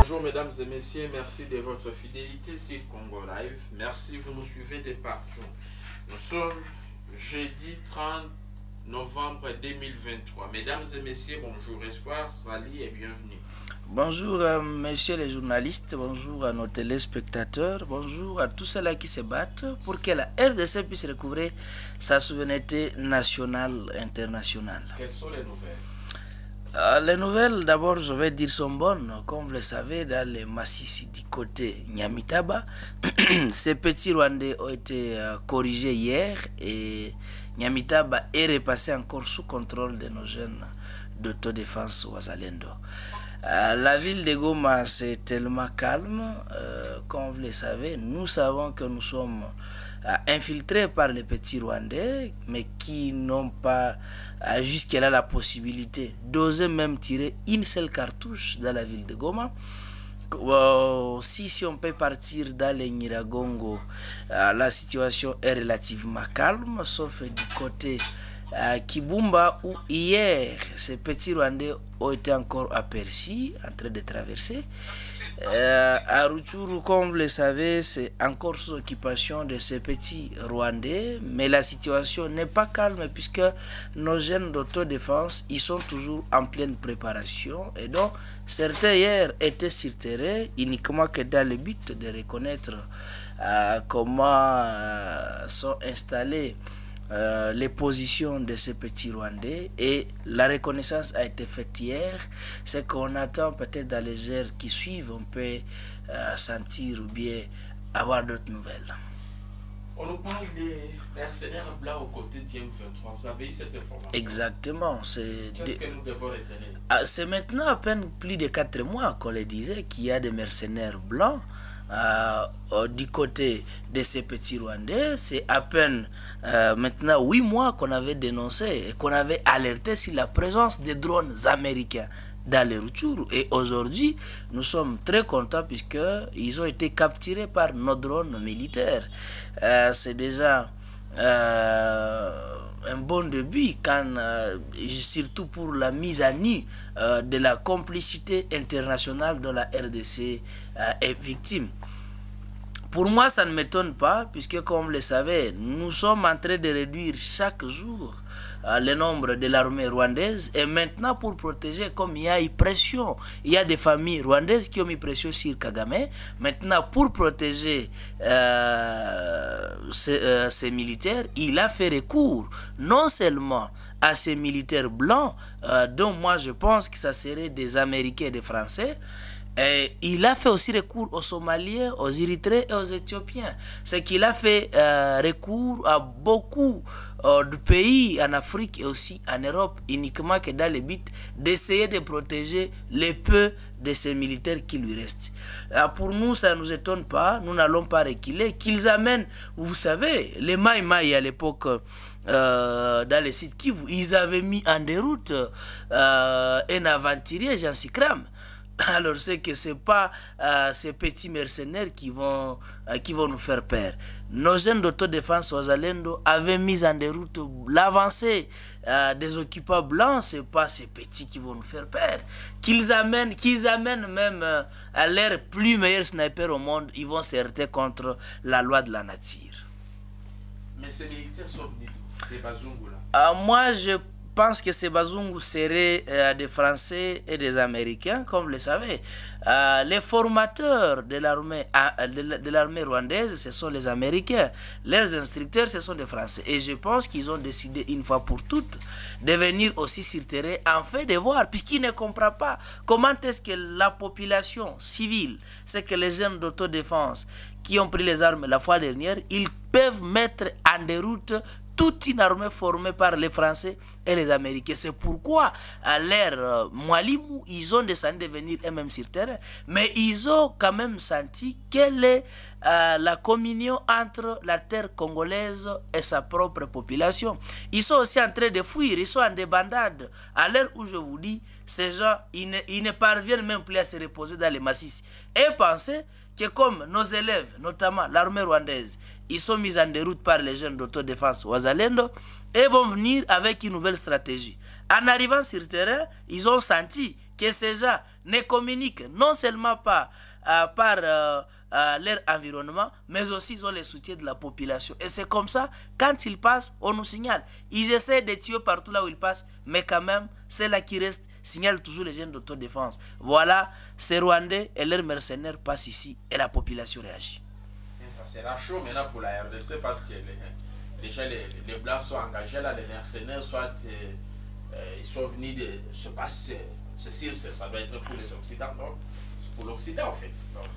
Bonjour mesdames et messieurs, merci de votre fidélité sur Congo Live. Merci, vous nous suivez de partout. Nous sommes jeudi 30 novembre 2023. Mesdames et messieurs, bonjour, espoir, salut et bienvenue. Bonjour euh, messieurs les journalistes, bonjour à nos téléspectateurs, bonjour à tous ceux-là qui se battent pour que la RDC puisse recouvrir sa souveraineté nationale internationale. Quelles sont les nouvelles? Euh, les nouvelles, d'abord, je vais dire, sont bonnes. Comme vous le savez, dans les massifs du côté Nyamitaba, ces petits Rwandais ont été euh, corrigés hier et Nyamitaba est repassé encore sous contrôle de nos jeunes d'autodéfense Wazalendo. Euh, la ville de Goma, c'est tellement calme. euh, comme vous le savez, nous savons que nous sommes euh, infiltrés par les petits Rwandais, mais qui n'ont pas euh, jusque-là la possibilité d'oser même tirer une seule cartouche dans la ville de Goma. Si, si on peut partir dans les Niragongo, euh, la situation est relativement calme, sauf du côté euh, Kibumba où hier ces petits Rwandais ont été encore aperçus en train de traverser. Euh, à comme vous le savez, c'est encore sous occupation de ces petits Rwandais, mais la situation n'est pas calme puisque nos jeunes d'autodéfense, ils sont toujours en pleine préparation. Et donc certains hier étaient sur terrain uniquement que dans le but de reconnaître euh, comment euh, sont installés euh, les positions de ces petits Rwandais et la reconnaissance a été faite hier. C'est qu'on attend peut-être dans les heures qui suivent, on peut euh, sentir ou bien avoir d'autres nouvelles. On nous parle des mercenaires blancs aux côtés d'IM23. Vous avez eu cette information? Exactement. C'est Qu'est-ce que nous devons retenir? Ah, c'est maintenant à peine plus de 4 mois qu'on le disait qu'il y a des mercenaires blancs euh, euh, du côté de ces petits Rwandais. C'est à peine euh, maintenant 8 mois qu'on avait dénoncé et qu'on avait alerté sur la présence des drones américains dans les Rutshuru. Et aujourd'hui, nous sommes très contents puisqu'ils ont été capturés par nos drones militaires. C'est déjà... un bon début quand, euh, surtout pour la mise à nu euh, de la complicité internationale dont la RDC euh, est victime. Pour moi, ça ne m'étonne pas, puisque comme vous le savez, nous sommes en train de réduire chaque jour le nombre de l'armée rwandaise. Et maintenant, pour protéger, comme il y a eu pression, il y a des familles rwandaises qui ont mis pression sur Kagame. Maintenant, pour protéger euh, ces, euh, ces militaires, il a fait recours non seulement à ces militaires blancs, euh, dont moi je pense que ça serait des Américains et des Français, et il a fait aussi recours aux Somaliens, aux Érythréens et aux Éthiopiens. C'est qu'il a fait euh, recours à beaucoup euh, de pays en Afrique et aussi en Europe, uniquement que dans le but d'essayer de protéger les peu de ces militaires qui lui restent. Euh, pour nous, ça ne nous étonne pas, nous n'allons pas reculer. Qu'ils amènent, vous savez, les Maï Maï à l'époque, euh, dans les sites Kivu, ils avaient mis en déroute euh, un aventurier, Jean Sikram. Alors c'est que c'est pas euh, ces petits mercenaires qui vont euh, qui vont nous faire peur. Nos jeunes d'autodéfense Wazalendo avaient mis en déroute l'avancée euh, des occupants blancs. C'est pas ces petits qui vont nous faire peur. Qu'ils amènent, qu'ils amènent même à l'air plus meilleur sniper au monde, ils vont s'arrêter contre la loi de la nature. Mais ces militaires sont venus d'où Ces Bazungu là. Moi, je pense que ces Bazungu seraient euh, des Français et des Américains, comme vous le savez. Euh, les formateurs de l'armée euh, de la- de l'armée rwandaise, ce sont les Américains. Leurs instructeurs, ce sont des Français. Et je pense qu'ils ont décidé une fois pour toutes de venir aussi sur terrain afin de voir, puisqu'ils ne comprennent pas comment est-ce que la population civile, c'est que les jeunes d'autodéfense qui ont pris les armes la fois dernière, ils peuvent mettre en déroute toute une armée formée par les Français et les Américains. C'est pourquoi, à l'ère euh, Mwalimou, ils ont décidé de venir eux-mêmes sur terrain. Mais ils ont quand même senti quelle est euh, la communion entre la terre congolaise et sa propre population. Ils sont aussi en train de fuir, ils sont en débandade. À l'heure où je vous dis, ces gens, ils ne, ils ne parviennent même plus à se reposer dans les massifs. Et pensez que comme nos élèves, notamment l'armée rwandaise, ils sont mis en déroute par les jeunes d'autodéfense Wazalendo et vont venir avec une nouvelle stratégie. En arrivant sur le terrain, ils ont senti que ces gens ne communiquent non seulement pas euh, par euh, leur environnement, mais aussi ils ont le soutien de la population. Et c'est comme ça, quand ils passent, on nous signale. Ils essaient de tuer partout là où ils passent, mais quand même, c'est là qui reste, signale toujours les jeunes d'autodéfense. Voilà, ces Rwandais et leurs mercenaires passent ici et la population réagit. Ça sera chaud maintenant pour la RDC parce que les, déjà les, les Blancs sont engagés là, les mercenaires, euh, euh, ils sont venus de se passer. Ceci, ça doit être pour les Occidentaux, c'est pour l'Occident en fait. Donc,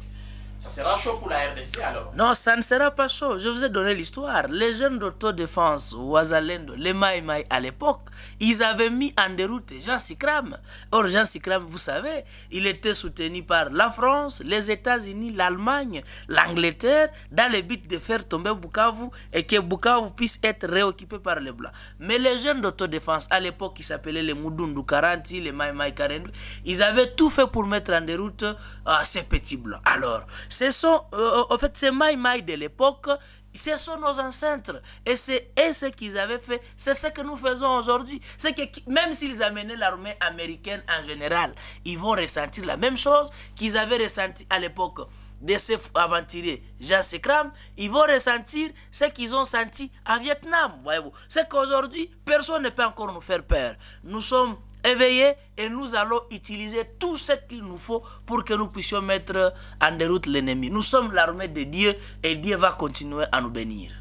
ça sera chaud pour la RDC alors. Non, ça ne sera pas chaud. Je vous ai donné l'histoire. Les jeunes d'autodéfense, Ouazalendo, les Maï Maï à l'époque, ils avaient mis en déroute Jean Sikram. Or, Jean Sikram, vous savez, il était soutenu par la France, les États-Unis, l'Allemagne, l'Angleterre, dans le but de faire tomber Bukavu et que Bukavu puisse être réoccupé par les Blancs. Mais les jeunes d'autodéfense, à l'époque, qui s'appelaient les Moudundu 40, les Maï Maï 42, ils avaient tout fait pour mettre en déroute euh, ces petits Blancs. Alors, ce sont, euh, en fait, ces Maï de l'époque, ce sont nos ancêtres. Et c'est ce qu'ils avaient fait. C'est ce que nous faisons aujourd'hui. C'est que même s'ils amenaient l'armée américaine en général, ils vont ressentir la même chose qu'ils avaient ressenti à l'époque de ces aventuriers Jean Sekram, ils vont ressentir ce qu'ils ont senti en Vietnam. Voyez-vous. C'est qu'aujourd'hui, personne ne peut encore nous faire peur. Nous sommes éveillés et nous allons utiliser tout ce qu'il nous faut pour que nous puissions mettre en déroute l'ennemi. Nous sommes l'armée de Dieu et Dieu va continuer à nous bénir.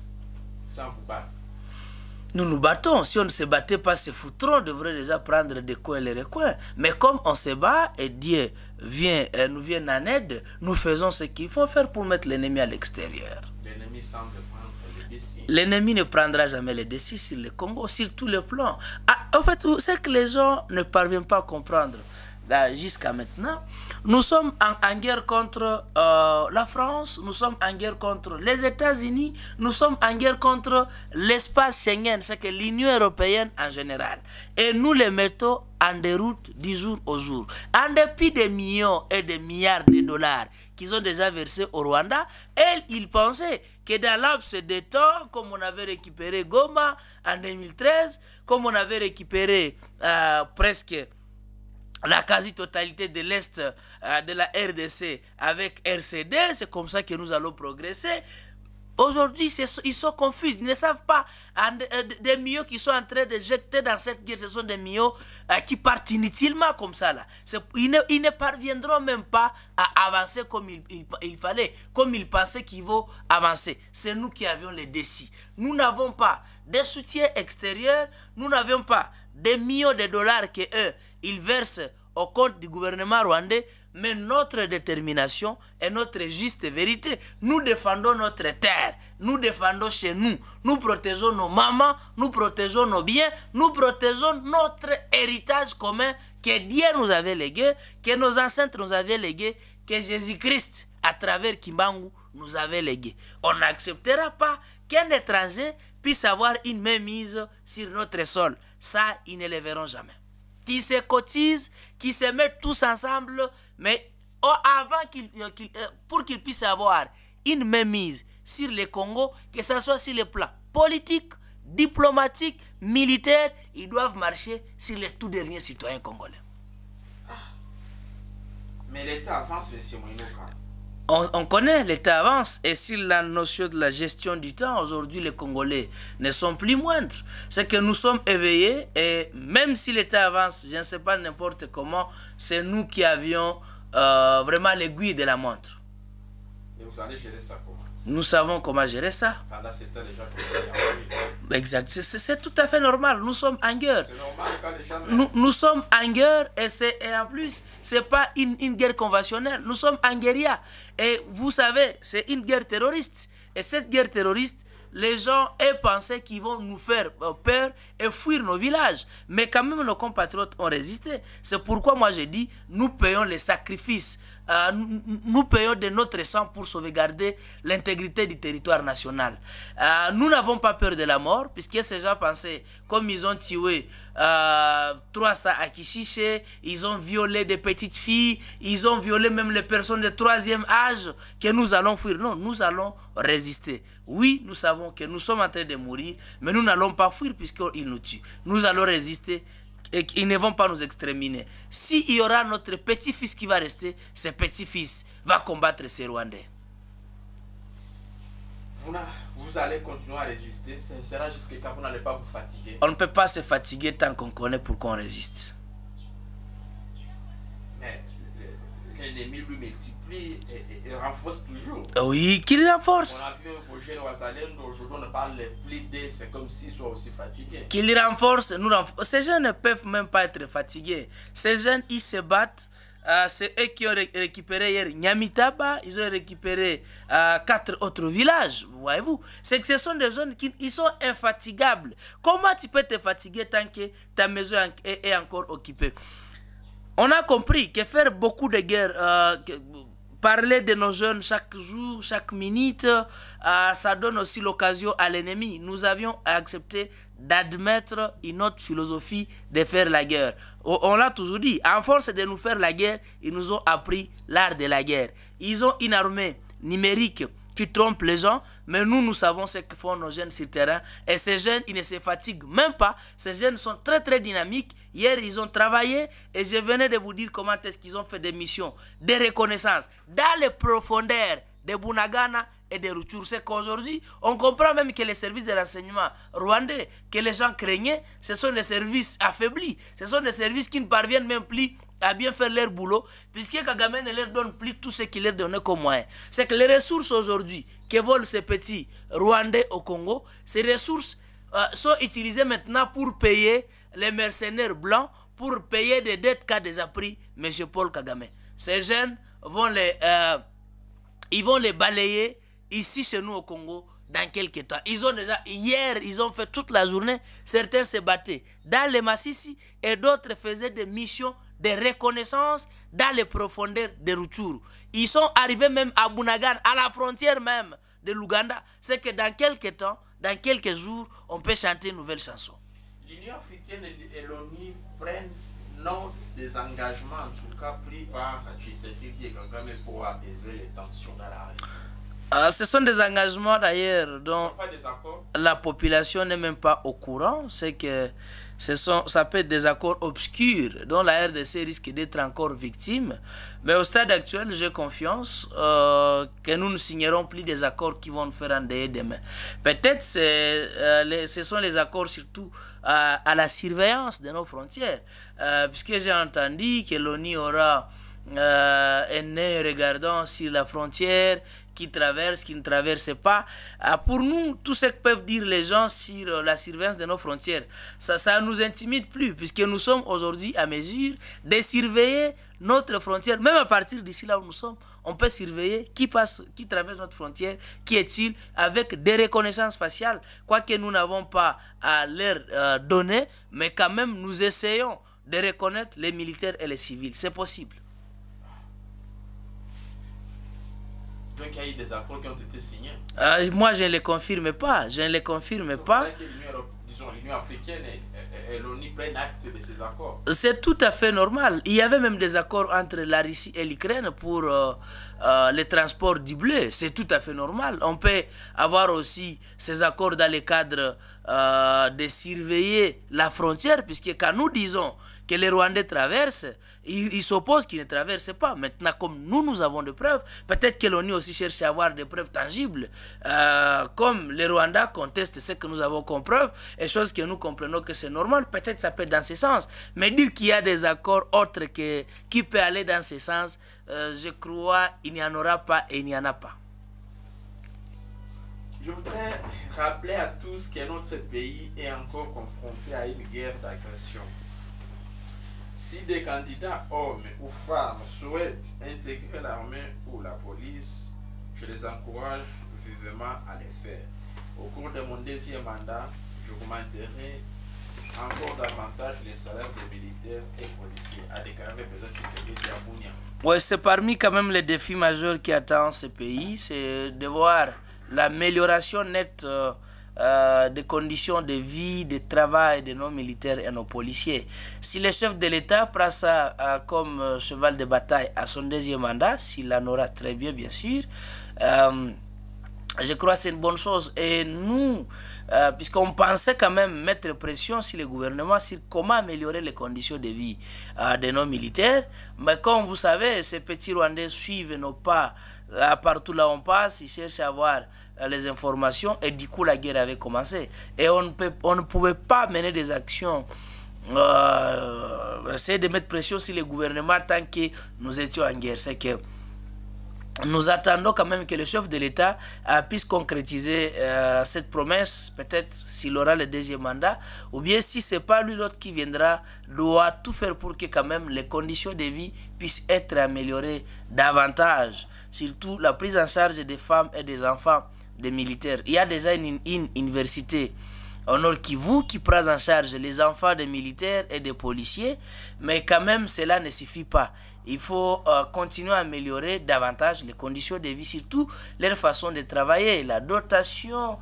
Sans vous battre. Nous nous battons. Si on ne se battait pas, ces foutrons devraient déjà prendre des coins et les recoins. Mais comme on se bat et Dieu vient, euh, nous vient en aide, nous faisons ce qu'il faut faire pour mettre l'ennemi à l'extérieur. L'ennemi semble. L'ennemi ne prendra jamais les décisions sur le Congo, sur tous les plans. Ah, en fait, c'est que les gens ne parviennent pas à comprendre? Jusqu'à maintenant, nous sommes en, guerre contre euh, la France, nous sommes en guerre contre les États-Unis, nous sommes en guerre contre l'espace Schengen, c'est que l'Union européenne en général. Et nous les mettons en déroute du jour au jour. En dépit des millions et des milliards de dollars qu'ils ont déjà versés au Rwanda, et ils pensaient que dans laps de temps, comme on avait récupéré Goma en 2013, comme on avait récupéré euh, presque la quasi-totalité de l'Est euh, de la RDC avec RCD, c'est comme ça que nous allons progresser. Aujourd'hui, ils sont confus, ils ne savent pas. Euh, Des millions qui sont en train de jeter dans cette guerre, ce sont des millions euh, qui partent inutilement comme ça. Là. Ils, ne, parviendront même pas à avancer comme il- il fallait, comme ils pensaient qu'ils vont avancer. C'est nous qui avions les décis. Nous n'avons pas de soutien extérieur, nous n'avions pas des millions de dollars que eux, ils versent au compte du gouvernement rwandais, mais notre détermination et notre juste vérité. Nous défendons notre terre, nous défendons chez nous, nous protégeons nos mamans, nous protégeons nos biens, nous protégeons notre héritage commun que Dieu nous avait légué, que nos ancêtres nous avaient légué, que Jésus-Christ, à travers Kimbangu, nous avait légué. On n'acceptera pas qu'un étranger puisse avoir une mainmise sur notre sol. Ça, ils ne le verront jamais qui se cotisent, qui se mettent tous ensemble, mais oh, avant qu'ils, euh, euh, pour qu'ils puissent avoir une mainmise sur le Congo, que ce soit sur le plan politique, diplomatique, militaire, ils doivent marcher sur les tout derniers citoyens congolais. Mais l'État avance, M. Moïnoka. On, on connaît l'État avance et si la notion de la gestion du temps, aujourd'hui les Congolais ne sont plus moindres. C'est que nous sommes éveillés et même si l'État avance, je ne sais pas n'importe comment, c'est nous qui avions euh, vraiment l'aiguille de la montre. Nous savons comment gérer ça. Pendant ce temps, les gens comme ça, Exact. C'est- tout à fait normal. Nous sommes en guerre. Nous, nous sommes en guerre et, et en plus, ce n'est pas une, une guerre conventionnelle. Nous sommes en guérilla. Et vous savez, c'est une guerre terroriste. Et cette guerre terroriste, les gens aient pensé qu'ils vont nous faire euh, peur et fuir nos villages. Mais quand même, nos compatriotes ont résisté. C'est pourquoi moi j'ai dit, nous payons les sacrifices euh, nous, payons de notre sang pour sauvegarder l'intégrité du territoire national. Euh, nous n'avons pas peur de la mort, puisque ces gens pensaient, comme ils ont tué euh, 300 à Kishiche, ils ont violé des petites filles, ils ont violé même les personnes de troisième âge, que nous allons fuir. Non, nous allons résister. Oui, nous savons que nous sommes en train de mourir, mais nous n'allons pas fuir puisqu'ils nous tuent. Nous allons résister et qu'ils ne vont pas nous exterminer. S'il y aura notre petit-fils qui va rester, ce petit-fils va combattre ces Rwandais. Vous, allez continuer à résister. Ce sera jusqu'à quand vous n'allez pas vous fatiguer. On ne peut pas se fatiguer tant qu'on connaît pourquoi on résiste. Mais l'ennemi lui multiplie et, et- et renforce toujours. Oui, qu'il renforce. On a vu un Ouazalendo, aujourd'hui on ne parle plus d'eux, c'est comme s'ils soient aussi fatigués. Qu'il renforce, nous renforce. Ces jeunes ne peuvent même pas être fatigués. Ces jeunes, ils se battent. Euh, c'est eux qui ont ré- récupéré hier Nyamitaba, ils ont récupéré euh, quatre autres villages, voyez-vous. C'est que ce sont des jeunes qui ils sont infatigables. Comment tu peux te fatiguer tant que ta maison est, est encore occupée? On a compris que faire beaucoup de guerres, euh, parler de nos jeunes chaque jour, chaque minute, euh, ça donne aussi l'occasion à l'ennemi. Nous avions accepté d'admettre une autre philosophie de faire la guerre. On l'a toujours dit, en force de nous faire la guerre, ils nous ont appris l'art de la guerre. Ils ont une armée numérique qui trompe les gens, mais nous, nous savons ce que font nos jeunes sur le terrain. Et ces jeunes, ils ne se fatiguent même pas. Ces jeunes sont très, très dynamiques. Hier, ils ont travaillé et je venais de vous dire comment est-ce qu'ils ont fait des missions de reconnaissance dans les profondeurs de Bunagana et de Rutshuru. C'est qu'aujourd'hui, on comprend même que les services de renseignement rwandais, que les gens craignaient, ce sont des services affaiblis. Ce sont des services qui ne parviennent même plus à bien faire leur boulot, puisque Kagame ne leur donne plus tout ce qu'il leur donnait comme moyen. C'est que les ressources aujourd'hui que volent ces petits Rwandais au Congo, ces ressources euh, sont utilisées maintenant pour payer les mercenaires blancs, pour payer des dettes qu'a déjà pris M. Paul Kagame. Ces jeunes vont les, euh, ils vont les balayer ici chez nous au Congo dans quelques temps. Ils ont déjà, hier, ils ont fait toute la journée, certains se battaient dans les Massissi et d'autres faisaient des missions de reconnaissance dans les profondeurs de Rutshuru. Ils sont arrivés même à Bunagan, à la frontière même de l'Ouganda. C'est que dans quelques temps, dans quelques jours, on peut chanter une nouvelle chanson. L'Union africaine et l'ONU prennent note des engagements, en tout cas pris par Tshisekedi et Kagame pour apaiser les tensions dans la région. Euh, ce sont des engagements d'ailleurs dont la population n'est même pas au courant, c'est que ce sont, ça peut être des accords obscurs dont la RDC risque d'être encore victime. Mais au stade actuel, j'ai confiance euh, que nous ne signerons plus des accords qui vont nous faire endeuiller demain. Peut-être euh, ce sont les accords surtout à, à la surveillance de nos frontières. Euh, puisque j'ai entendu que l'ONU aura euh, un œil regardant sur la frontière qui traverse, qui ne traverse pas. Ah, pour nous, tout ce que peuvent dire les gens sur euh, la surveillance de nos frontières, ça ça nous intimide plus, puisque nous sommes aujourd'hui à mesure de surveiller notre frontière, même à partir d'ici là où nous sommes. On peut surveiller qui passe, qui traverse notre frontière, qui est-il, avec des reconnaissances faciales, quoique nous n'avons pas à leur euh, donner, mais quand même nous essayons de reconnaître les militaires et les civils. C'est possible. Donc il y a eu des accords qui ont été signés. Euh, moi, je ne les confirme pas. Je ne les confirme pas. L'Union africaine et, et- et l'ONU prennent acte de ces accords. C'est tout à fait normal. Il y avait même des accords entre la Russie et l'Ukraine pour euh, euh, le transport du blé. C'est tout à fait normal. On peut avoir aussi ces accords dans le cadre euh, de surveiller la frontière, puisque quand nous disons que les Rwandais traversent, ils s'opposent qu'ils ne traversent pas. Maintenant, comme nous, nous avons des preuves, peut-être que l'ONU aussi cherche à avoir des preuves tangibles. Euh, comme les Rwandais contestent ce que nous avons comme preuve, et chose que nous comprenons que c'est normal, peut-être ça peut être dans ce sens. Mais dire qu'il y a des accords autres que, qui peuvent aller dans ce sens, euh, je crois il n'y en aura pas et il n'y en a pas. Je voudrais rappeler à tous que notre pays est encore confronté à une guerre d'agression. Si des candidats hommes ou femmes souhaitent intégrer l'armée ou la police, je les encourage vivement à le faire. Au cours de mon deuxième mandat, j'augmenterai encore davantage les salaires des militaires et policiers, a déclaré le président Tshisekedi à Bunia. Ouais, c'est parmi quand même les défis majeurs qui attendent ce pays, c'est de voir l'amélioration nette euh, des conditions de vie, de travail de nos militaires et nos policiers. Si le chef de l'État prend ça euh, comme euh, cheval de bataille à son deuxième mandat, s'il en aura très bien, bien sûr, je crois que c'est une bonne chose. Et nous, puisqu'on pensait quand même mettre pression sur le gouvernement sur comment améliorer les conditions de vie euh, de nos militaires, mais comme vous savez, ces petits Rwandais suivent nos pas partout là où on passe, ils cherchent à avoir les informations et du coup la guerre avait commencé. Et on ne, peut, on ne pouvait pas mener des actions euh, essayer de mettre pression sur le gouvernement tant que nous étions en guerre. C'est que nous attendons quand même que le chef de l'État euh, puisse concrétiser euh, cette promesse, peut-être s'il aura le deuxième mandat, ou bien si c'est pas lui l'autre qui viendra, doit tout faire pour que quand même les conditions de vie puissent être améliorées davantage, surtout la prise en charge des femmes et des enfants des militaires. Il y a déjà une, université au Nord Kivu qui prend en charge les enfants des militaires et des policiers, mais quand même cela ne suffit pas. Il faut euh, continuer à améliorer davantage les conditions de vie, surtout leur façon de travailler, la dotation,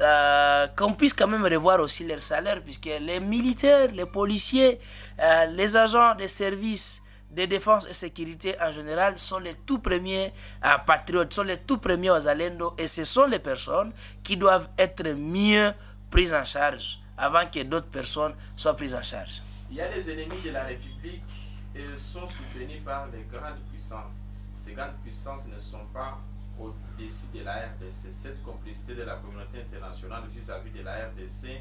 euh, qu'on puisse quand même revoir aussi leur salaire, puisque les militaires, les policiers, euh, les agents des services de défense et sécurité en général sont les tout premiers euh, patriotes, sont les tout premiers aux alendos, et ce sont les personnes qui doivent être mieux prises en charge avant que d'autres personnes soient prises en charge. Il y a les ennemis de la République et sont soutenus par les grandes puissances. Ces grandes puissances ne sont pas au-dessus de la RDC. Cette complicité de la communauté internationale vis-à-vis de la RDC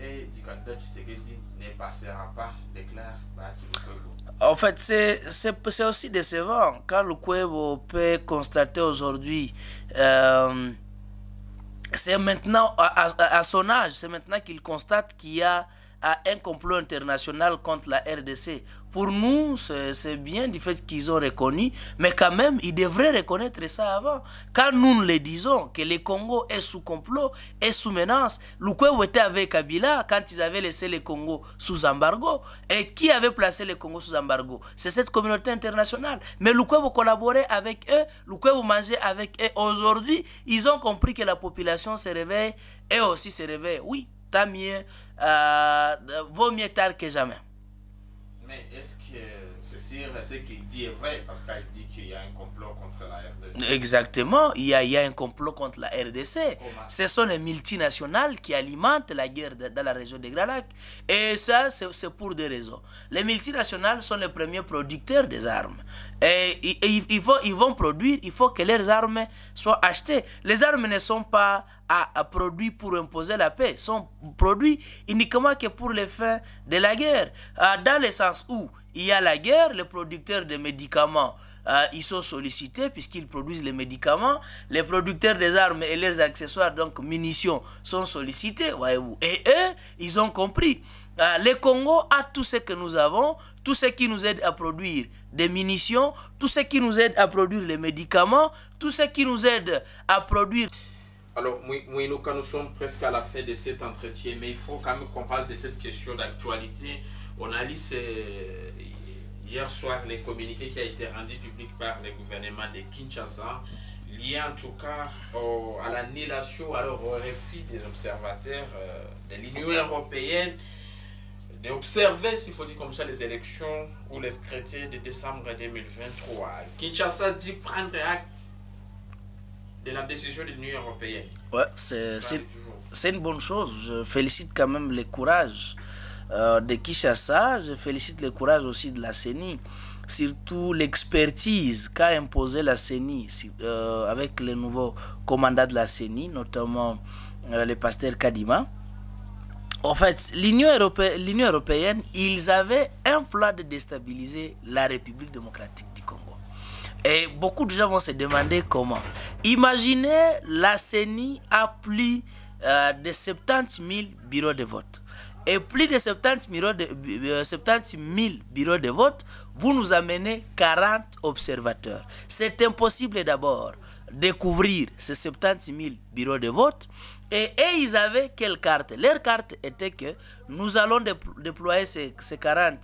et du candidat Tshisekedi ne passera pas, déclare Bahati. En fait, c'est aussi décevant quand le peut constater aujourd'hui, euh, c'est maintenant, à, à- à son âge, c'est maintenant qu'il constate qu'il y a euh, un complot international contre la RDC. Pour nous, c'est bien du fait qu'ils ont reconnu, mais quand même, ils devraient reconnaître ça avant. Quand nous le disons, que le Congo est sous complot, est sous menace, Lukwebo était avec Kabila quand ils avaient laissé le Congo sous embargo. Et qui avait placé le Congo sous embargo? C'est cette communauté internationale. Mais Lukwebo collaborait avec eux, Lukwebo mangeait avec eux. Aujourd'hui, ils ont compris que la population se réveille et aussi se réveille. Oui, tant mieux, vaut mieux tard que jamais. Mais est-ce que ce qu'il dit est vrai Parce qu'il dit qu'il y a un complot contre la RDC. Exactement, il y, a, il y a un complot contre la RDC. Ce sont les multinationales qui alimentent la guerre de- dans la région des Grands Lacs. Et ça, c'est pour deux raisons. Les multinationales sont les premiers producteurs des armes. Et ils, vont, ils vont produire, il faut que leurs armes soient achetées. Les armes ne sont pas à, produits pour imposer la paix, sont produits uniquement que pour les fins de la guerre. Euh, dans le sens où il y a la guerre, les producteurs de médicaments euh, ils sont sollicités puisqu'ils produisent les médicaments. Les producteurs des armes et leurs accessoires, donc munitions, sont sollicités, voyez-vous. Et eux, ils ont compris. Euh, le Congo a tout ce que nous avons, tout ce qui nous aide à produire des munitions, tout ce qui nous aide à produire les médicaments, tout ce qui nous aide à produire Alors, Mou- Mouinouka, nous sommes presque à la fin de cet entretien, mais il faut quand même qu'on parle de cette question d'actualité. On a lu hier soir les communiqués qui a été rendu public par le gouvernement de Kinshasa, lié en tout cas au- à l'annulation, alors au refus des observateurs euh, de l'Union européenne d'observer, s'il faut dire comme ça, les élections ou les scrutins de décembre 2023. Kinshasa dit prendre acte de la décision de l'Union européenne. Ouais, c'est une bonne chose. Je félicite quand même le courage euh, de Kinshasa. Je félicite le courage aussi de la CENI. Surtout l'expertise qu'a imposé la CENI euh, avec le nouveau commandant de la CENI, notamment euh, le pasteur Kadima. En fait, l'Union européenne, européenne, ils avaient un plan de déstabiliser la République démocratique du Congo. Et beaucoup de gens vont se demander comment. Imaginez la CENI a plus de 70 000 bureaux de vote. Et plus de 70 000, de, euh, 70 000 bureaux de vote, vous nous amenez 40 observateurs. C'est impossible d'abord découvrir ces 76 000 bureaux de vote. Et, ils avaient quelle carte? Leur carte était que nous allons dé- déployer ces, ces 40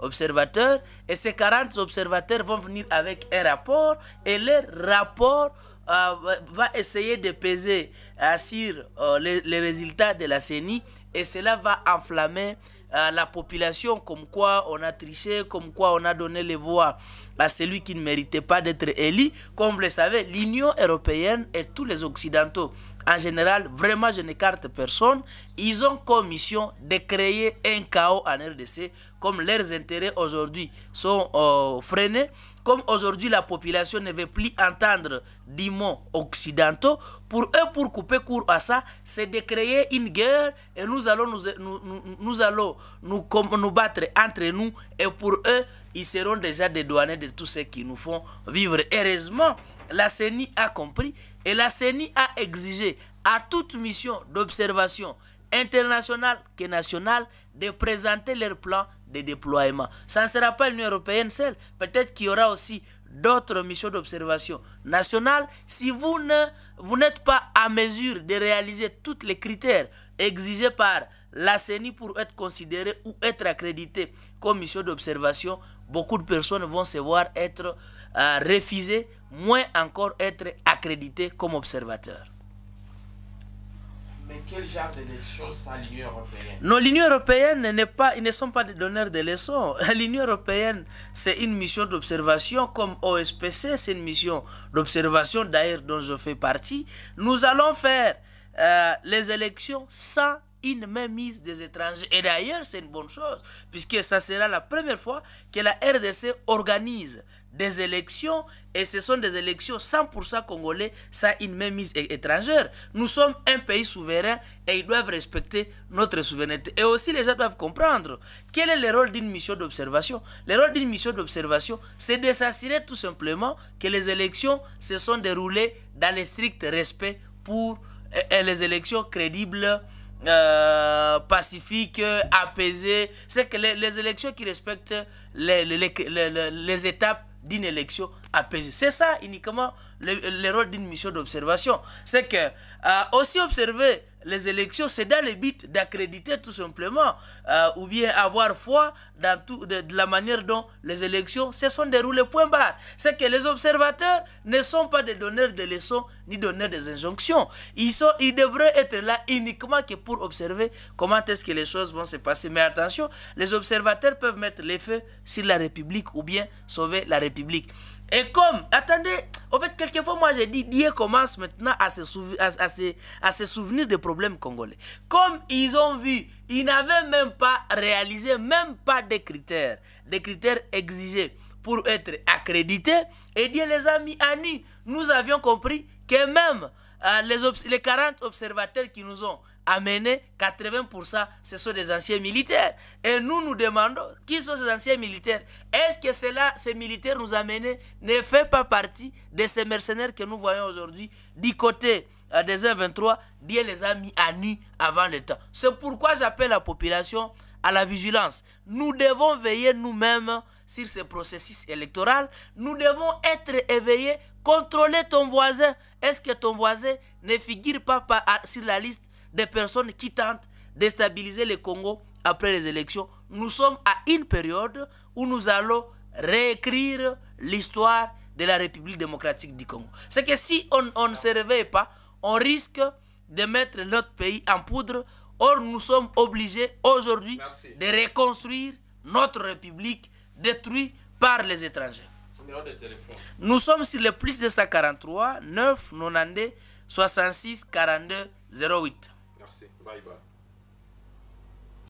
observateurs et ces 40 observateurs vont venir avec un rapport et leur rapport euh, va- va essayer de peser euh, sur euh, les, les résultats de la CENI et cela va enflammer euh, la population comme quoi on a triché, comme quoi on a donné les voix à celui qui ne méritait pas d'être élu. Comme vous le savez, l'Union européenne et tous les Occidentaux, en général, vraiment je n'écarte personne, ils ont comme mission de créer un chaos en RDC comme leurs intérêts aujourd'hui sont euh, freinés, comme aujourd'hui la population ne veut plus entendre des mots occidentaux, pour eux, pour couper court à ça, c'est de créer une guerre et nous allons nous, nous, nous, battre entre nous et pour eux, ils seront déjà dédouanés de tout ce qui nous font vivre. Heureusement, la CENI a compris et la CENI a exigé à toute mission d'observation internationale que nationale de présenter leur plan de déploiement. Ça ne sera pas l'Union européenne seule. Peut-être qu'il y aura aussi d'autres missions d'observation nationale. Si vous ne vous n'êtes pas à mesure de réaliser tous les critères exigés par la CENI pour être considéré ou être accrédité comme mission d'observation, beaucoup de personnes vont se voir être euh, refusées, moins encore être accréditées comme observateurs. Mais quel genre d'élection ça l'Union européenne? Non, l'Union européenne ils ne sont pas des donneurs de leçons. L'Union européenne, c'est une mission d'observation comme OSPC, c'est une mission d'observation d'ailleurs dont je fais partie. Nous allons faire euh, les élections sans une mainmise des étrangers. Et d'ailleurs, c'est une bonne chose, puisque ça sera la première fois que la RDC organise des élections et ce sont des élections 100% congolais sans une mainmise é- étrangère. Nous sommes un pays souverain et ils doivent respecter notre souveraineté. Et aussi les gens doivent comprendre quel est le rôle d'une mission d'observation? Le rôle d'une mission d'observation, c'est de s'assurer tout simplement que les élections se sont déroulées dans le strict respect pour les élections crédibles euh, pacifique, apaisé. C'est que les, élections qui respectent les- les- les étapes d'une élection apaisée. C'est ça uniquement le, le rôle d'une mission d'observation. C'est que euh, aussi observer les élections, c'est dans le but d'accréditer tout simplement euh, ou bien avoir foi dans tout, de, la manière dont les élections se sont déroulées. Point barre. C'est que les observateurs ne sont pas des donneurs de leçons ni donneurs des injonctions. Ils, sont, ils devraient être là uniquement que pour observer comment est-ce que les choses vont se passer. Mais attention, les observateurs peuvent mettre les feux sur la République ou bien sauver la République. Et comme, attendez, en fait, quelquefois, moi, j'ai dit, Dieu commence maintenant à se, souvenir des problèmes congolais. Comme ils ont vu, ils n'avaient même pas réalisé, même pas des critères, des critères exigés pour être accrédités, et Dieu les a mis à nu. Nous avions compris que même euh, les, les 40 observateurs qui nous ont amenés, 80% ce sont des anciens militaires. Et nous nous demandons qui sont ces anciens militaires? Est-ce que cela, ces militaires nous amenés ne fait pas partie de ces mercenaires que nous voyons aujourd'hui du côté euh, des 1-23 Dieu les a mis à nu avant le temps? C'est pourquoi j'appelle la population à la vigilance. Nous devons veiller nous-mêmes sur ce processus électoral. Nous devons être éveillés, contrôler ton voisin. Est-ce que ton voisin ne figure pas sur la liste des personnes qui tentent de stabiliser le Congo après les élections Nous sommes à une période où nous allons réécrire l'histoire de la République démocratique du Congo. C'est que si on, on ne se réveille pas, on risque de mettre notre pays en poudre. Or, nous sommes obligés aujourd'hui de reconstruire notre République détruite par les étrangers. De. Nous sommes sur le plus de 143 9 92 66 42 08. Bye bye.